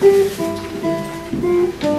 Música